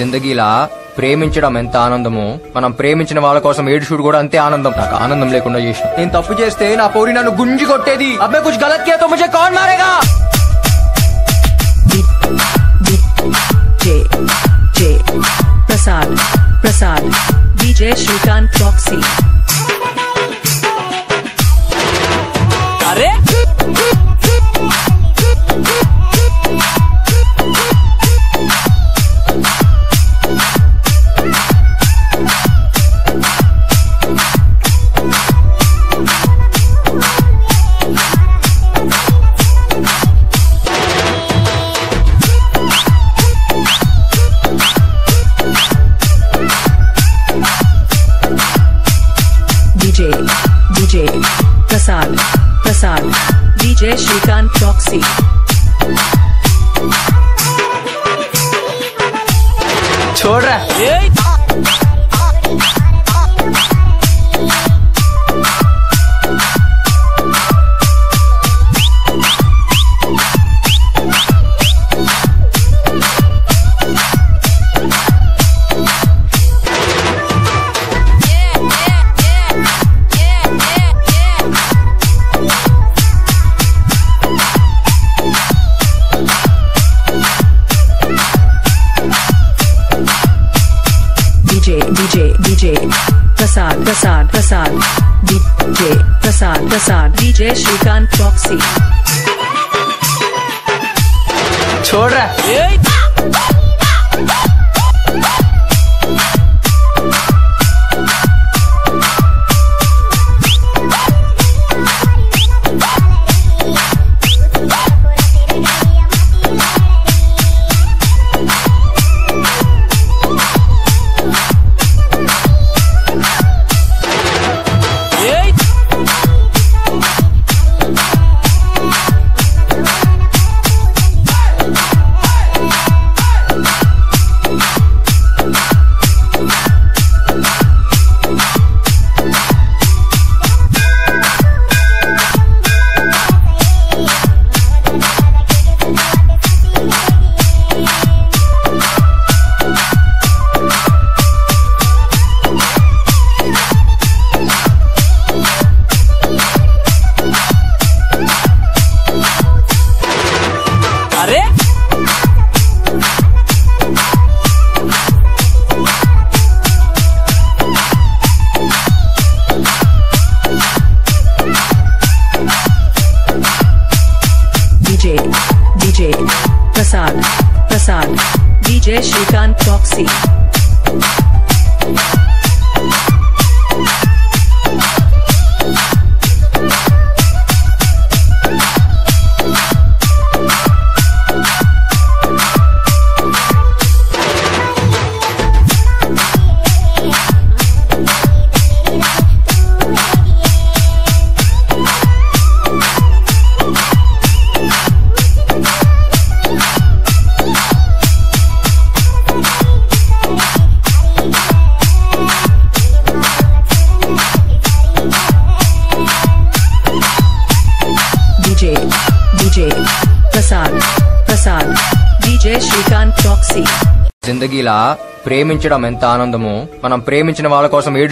జిందగీలా ప్రేమించడం ఎంత ఆనందమో. మనం ప్రేమించిన వాళ్ళ కోసం ఏడుచూడు కూడా అంతే ఆనందం. నాకు ఆనందం లేకుండా చేసిన. నేను తప్పు చేస్తే నా పోరి నన్ను గుంజి కొట్టేది. అబ్బాయి కుछ గలత్ కియా తో కాన్ మారేగా. Prasad Prasad Vijay Shrikant proxy DJ DJ Prasad Prasad DJ Shrikant Proxy छोड़ रहा DJ Prasad Prasad Prasad. DJ Prasad Prasad. DJ Shrikant Chaukasi. छोड़ रहा प्रसाद प्रसाद डीजे श्रीकांत चौकसी Prasad DJ జిందగీలా ప్రేమించడం ఎంత ఆనందమో మనం ప్రేమించిన వాళ్ళ కోసం ఏడు